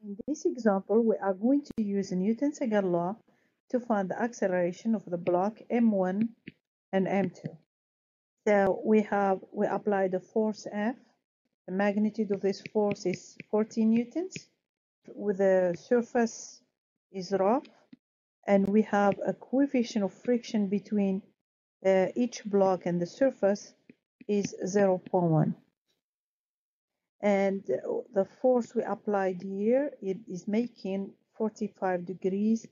In this example, we are going to use Newton's second law to find the acceleration of the block M1 and M2. So we have, we apply the force F. The magnitude of this force is 40 newtons. With the surface is rough. And we have a coefficient of friction between uh, each block and the surface is 0.1 and uh, the force we applied here it is making 45 degrees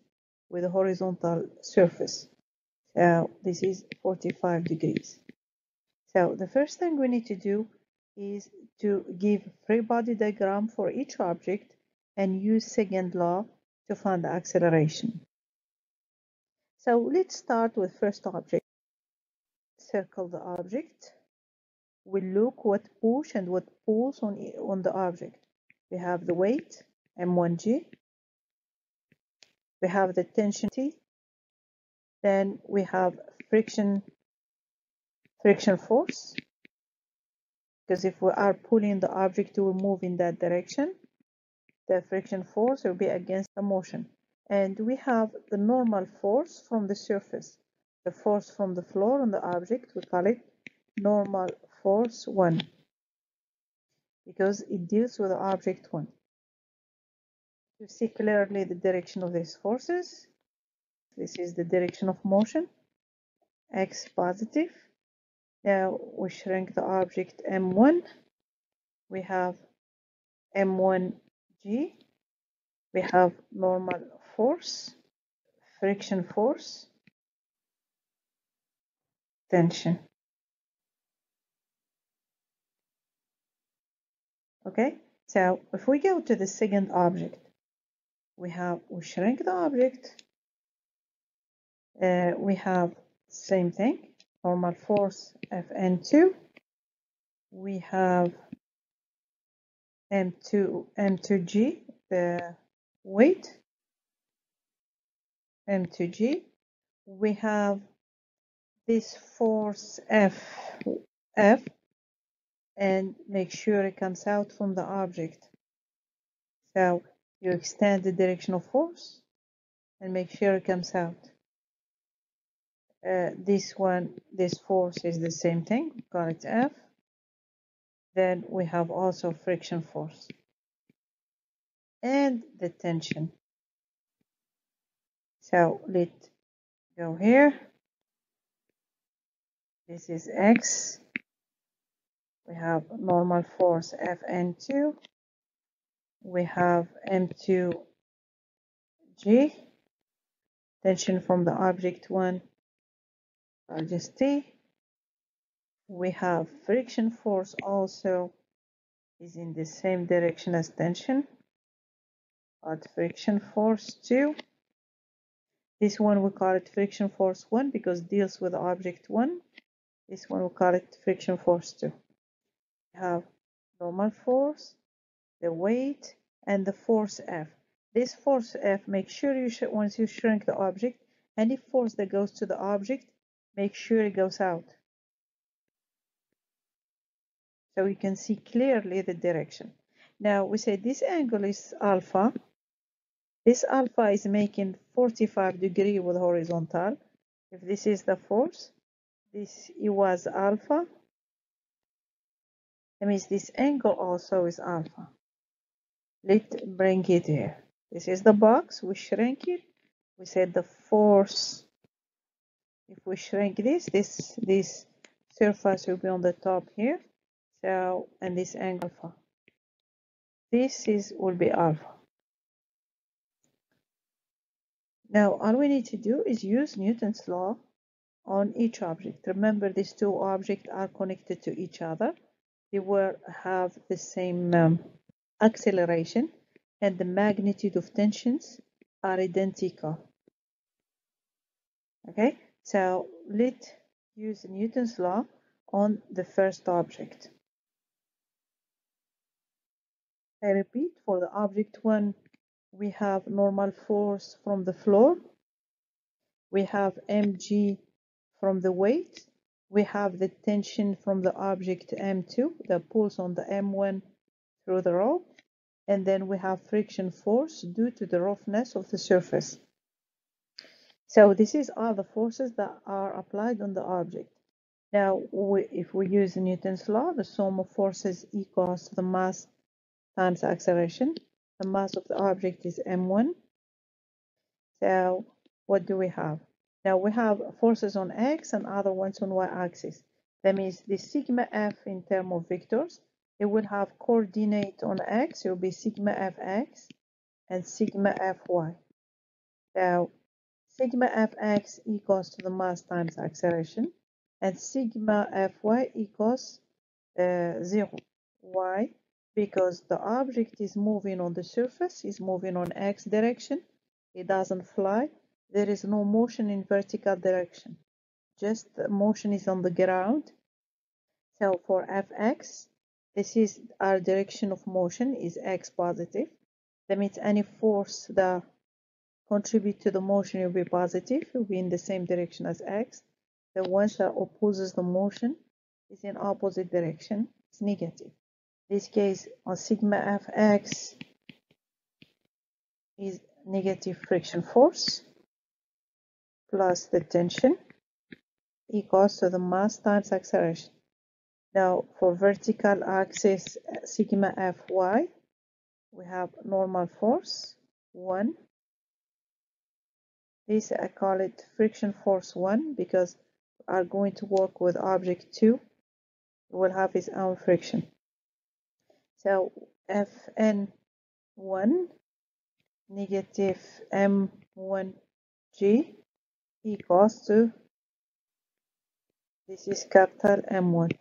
with a horizontal surface. So this is 45 degrees. So the first thing we need to do is to give free body diagram for each object and use second law to find the acceleration. So let's start with first object. Circle the object we look what push and what pulls on, on the object. We have the weight, M1G. We have the tension T. Then we have friction, friction force. Because if we are pulling the object to move in that direction, the friction force will be against the motion. And we have the normal force from the surface. The force from the floor on the object, we call it normal force 1 because it deals with object 1. You see clearly the direction of these forces. This is the direction of motion, x positive. Now we shrink the object m1. We have m1g. We have normal force, friction force, tension. Okay, so if we go to the second object, we have, we shrink the object, uh, we have same thing, normal force Fn2, we have M2, M2G, the weight, M2G, we have this force F, F and make sure it comes out from the object. So you extend the direction of force and make sure it comes out. Uh, this one, this force is the same thing, we call it F. Then we have also friction force and the tension. So let go here. This is X we have normal force Fn2, we have M2G, tension from the object 1, just T, we have friction force also is in the same direction as tension, but friction force 2, this one we call it friction force 1 because deals with object 1, this one we call it friction force 2 have normal force, the weight, and the force F. This force F, make sure you once you shrink the object, any force that goes to the object, make sure it goes out. So you can see clearly the direction. Now we say this angle is alpha. This alpha is making 45 degree with horizontal. If this is the force, this it was alpha that means this angle also is alpha. Let's bring it here. This is the box. We shrink it. We said the force. If we shrink this, this this surface will be on the top here. So and this angle alpha. This is will be alpha. Now all we need to do is use Newton's law on each object. Remember these two objects are connected to each other they will have the same um, acceleration and the magnitude of tensions are identical. Okay, so let's use Newton's law on the first object. I repeat, for the object 1, we have normal force from the floor. We have mg from the weight we have the tension from the object M2 that pulls on the M1 through the rope. and then we have friction force due to the roughness of the surface. So this is all the forces that are applied on the object. Now, we, if we use Newton's law, the sum of forces equals the mass times acceleration. The mass of the object is m1. So what do we have? Now we have forces on x and other ones on y-axis. That means the sigma f in terms of vectors, it will have coordinate on x, it will be sigma fx and sigma fy. Now sigma fx equals to the mass times acceleration and sigma fy equals uh, 0. Why? Because the object is moving on the surface, is moving on x direction, it doesn't fly, there is no motion in vertical direction, just motion is on the ground. So for fx, this is our direction of motion is x positive. That means any force that contribute to the motion will be positive, will be in the same direction as x. The one that opposes the motion is in opposite direction, it's negative. In this case, on sigma fx is negative friction force plus the tension equals to the mass times acceleration. Now for vertical axis sigma fy, we have normal force 1 this I call it friction force 1 because we are going to work with object 2 will have its own friction. So Fn1 negative m1g equals to this is capital M1. It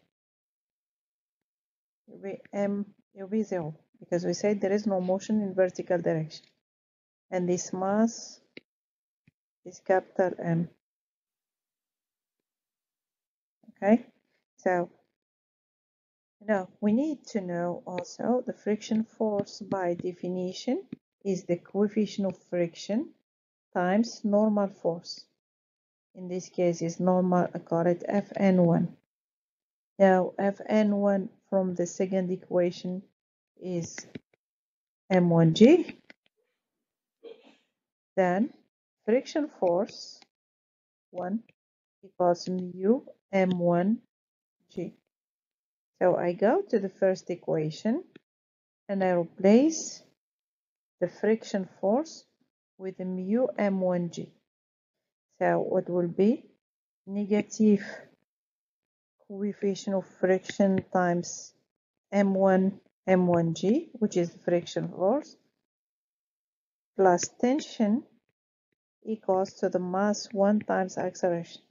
will be M will be 0 because we said there is no motion in vertical direction. And this mass is capital M. Okay, so now we need to know also the friction force by definition is the coefficient of friction times normal force. In this case is normal, I call it Fn1. Now Fn1 from the second equation is m1g. Then friction force 1 equals mu m1g. So I go to the first equation and I replace the friction force with the mu m1g. So what will be negative coefficient of friction times m1 m1g which is the friction force plus tension equals to the mass 1 times acceleration.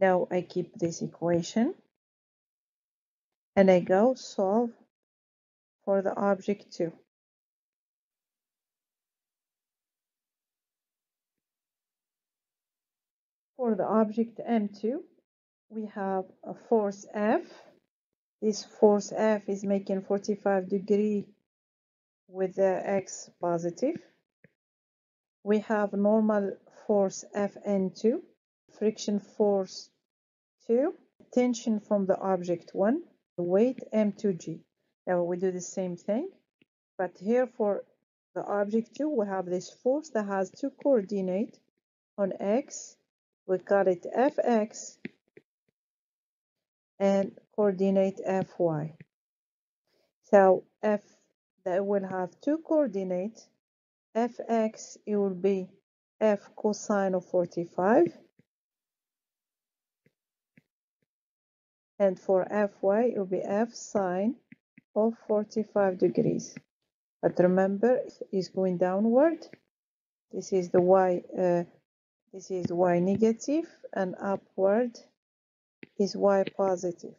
Now I keep this equation and I go solve for the object 2. For the object M2, we have a force F. This force F is making 45 degree with the X positive we have normal force Fn2, friction force 2, tension from the object 1, weight m2g. Now we do the same thing, but here for the object 2, we have this force that has two coordinates on x. We call it fx and coordinate fy. So f that will have two coordinates. Fx it will be f cosine of 45 and for fy it will be f sine of 45 degrees. But remember it's going downward. This is the y uh, this is y negative and upward is y positive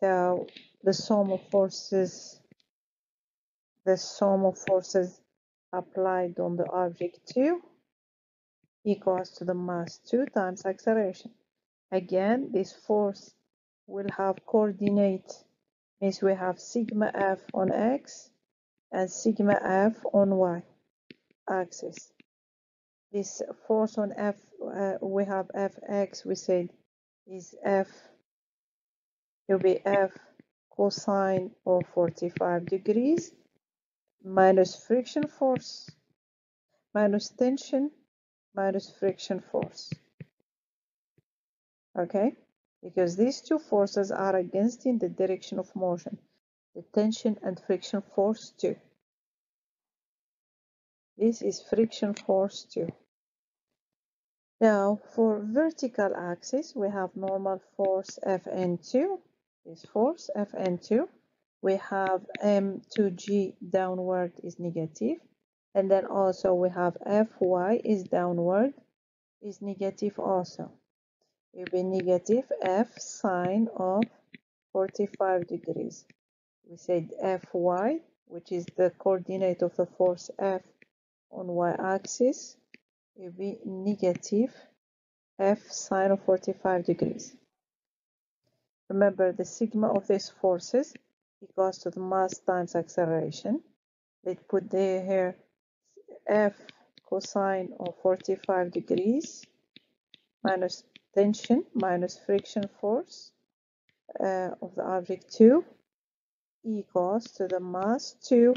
so the sum of forces the sum of forces applied on the object 2 equals to the mass 2 times acceleration. Again, this force will have coordinate means we have sigma f on x and sigma f on y axis. This force on f, uh, we have fx, we said is f, it will be f cosine of 45 degrees minus friction force minus tension minus friction force. Okay, because these two forces are against in the direction of motion, the tension and friction force 2. This is friction force 2. Now, for vertical axis, we have normal force Fn2, this force Fn2. We have M2G downward is negative, and then also we have Fy is downward is negative also. It will be negative F sine of 45 degrees. We said Fy, which is the coordinate of the force F on y-axis will be negative f sine of 45 degrees. Remember the sigma of these forces equals to the mass times acceleration. Let's put there here f cosine of 45 degrees minus tension minus friction force uh, of the object 2 equals to the mass 2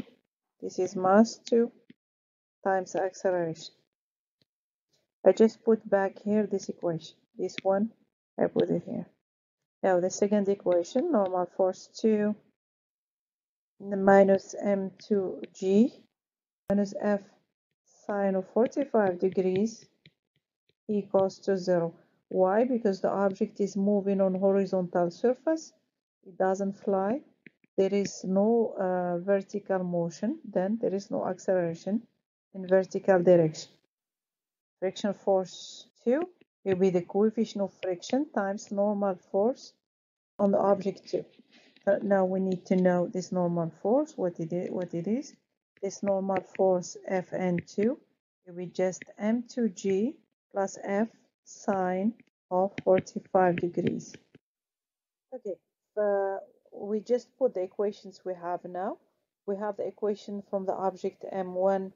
this is mass 2 times acceleration. I just put back here this equation. This one, I put it here. Now the second equation, normal force 2 minus m2g minus f sine of 45 degrees equals to 0. Why? Because the object is moving on horizontal surface. It doesn't fly. There is no uh, vertical motion. Then there is no acceleration in vertical direction. Friction force 2 will be the coefficient of friction times normal force on the object 2. Uh, now we need to know this normal force, what it is. What it is. This normal force Fn2 will be just m2g plus f sine of 45 degrees. Okay, uh, we just put the equations we have now. We have the equation from the object m1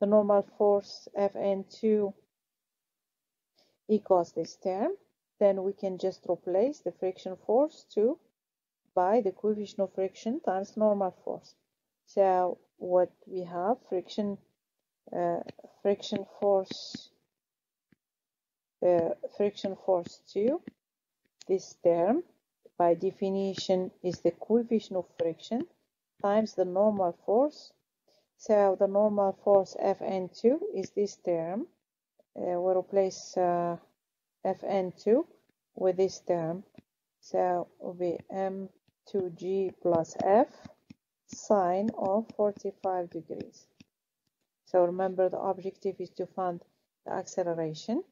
the normal force Fn2 equals this term, then we can just replace the friction force 2 by the coefficient of friction times normal force. So what we have friction uh, friction force uh, friction force 2 this term by definition is the coefficient of friction times the normal force so the normal force Fn2 is this term. Uh, we'll replace uh, Fn2 with this term. So it will be m2g plus f sine of 45 degrees. So remember the objective is to find the acceleration.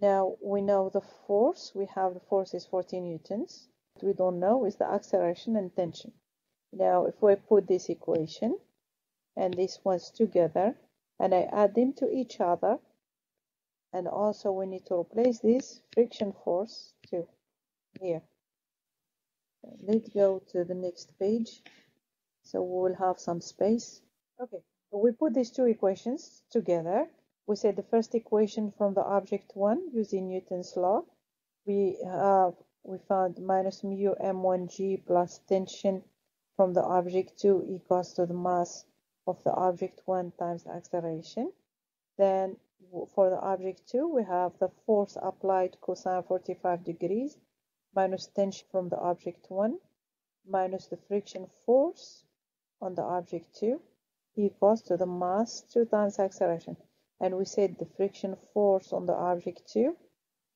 Now we know the force. We have the force is 40 newtons. What we don't know is the acceleration and tension. Now if we put this equation, and these ones together and I add them to each other. And also we need to replace this friction force to here. Let's go to the next page. So we will have some space. Okay so we put these two equations together. We said the first equation from the object one using Newton's law. We have we found minus mu m1g plus tension from the object 2 equals to the mass of the object 1 times the acceleration. Then for the object 2, we have the force applied cosine 45 degrees minus tension from the object 1 minus the friction force on the object 2 equals to the mass 2 times acceleration. And we said the friction force on the object 2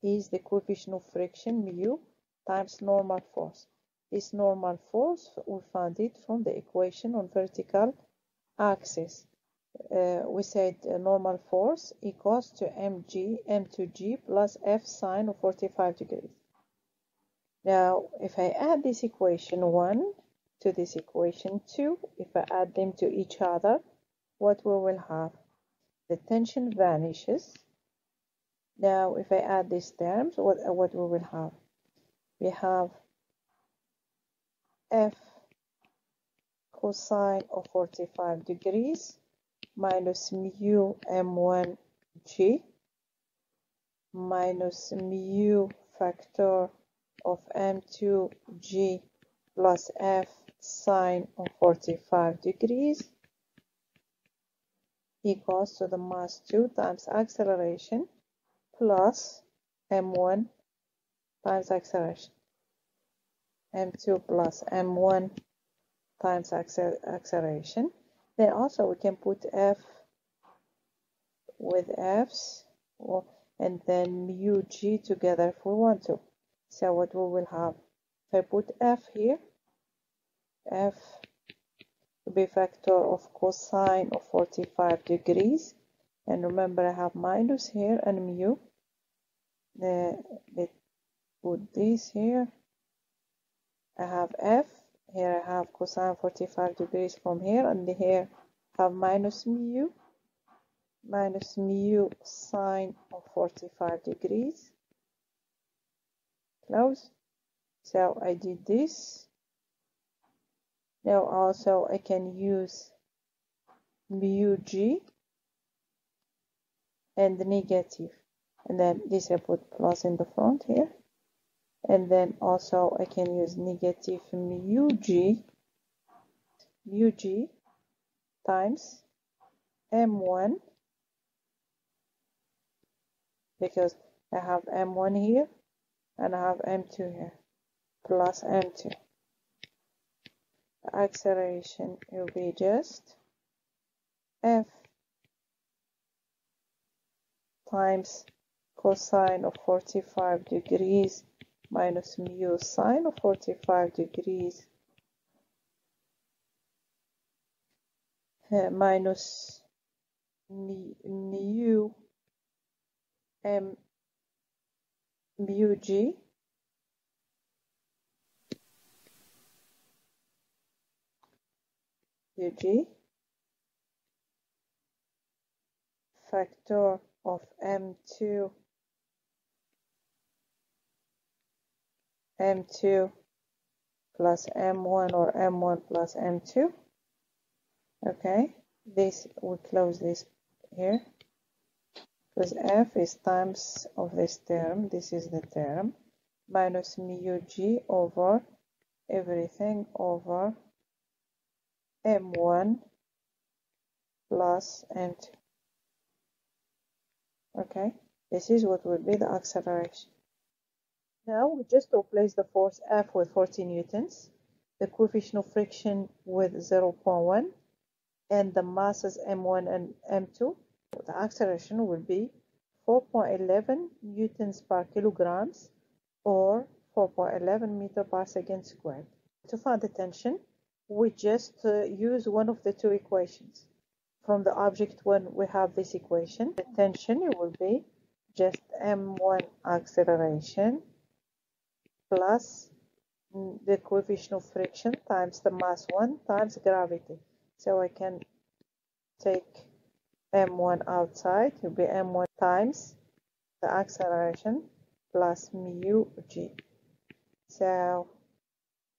is the coefficient of friction mu times normal force. This normal force, we found it from the equation on vertical axis, uh, we said uh, normal force equals to mg, m2g plus f sine of 45 degrees. Now, if I add this equation 1 to this equation 2, if I add them to each other, what we will have? The tension vanishes. Now, if I add these terms, what, what we will have? We have f cosine of 45 degrees minus mu m1g minus mu factor of m2g plus f sine of 45 degrees equals to the mass 2 times acceleration plus m1 times acceleration. m2 plus m1 times acceleration. Then also we can put f with f's and then mu g together if we want to. So what we will have if I put f here f will be factor of cosine of 45 degrees. And remember I have minus here and mu. Let put this here. I have f here I have cosine 45 degrees from here and here have minus mu minus mu sine of 45 degrees. Close. So I did this. Now also I can use mu g and negative. And then this I put plus in the front here and then also I can use negative mu g mu g times m1 because I have m1 here and I have m2 here plus m2 the acceleration will be just f times cosine of 45 degrees minus mu sine of 45 degrees uh, minus mu m mu g. Mu g. Factor of m2 m2 plus m1 or m1 plus m2 okay this we close this here. Because f is times of this term this is the term minus mu g over everything over m1 plus m2 okay this is what will be the acceleration now we just replace the force F with 40 newtons, the coefficient of friction with 0.1, and the masses m1 and m2. The acceleration will be 4.11 newtons per kilograms or 4.11 meter per second squared. To find the tension, we just uh, use one of the two equations. From the object one, we have this equation. The tension will be just m1 acceleration plus mm, the coefficient of friction times the mass 1 times gravity. So I can take m1 outside, it will be m1 times the acceleration plus mu g. So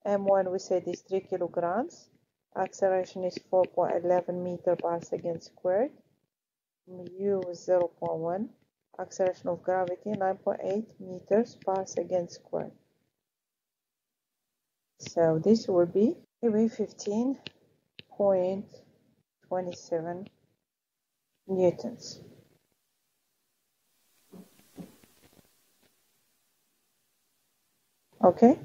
m1 we said is 3 kilograms, acceleration is 4.11 meter per second squared, mu is 0.1, acceleration of gravity 9.8 meters per second squared. So this will be maybe 15.27 newtons. Okay.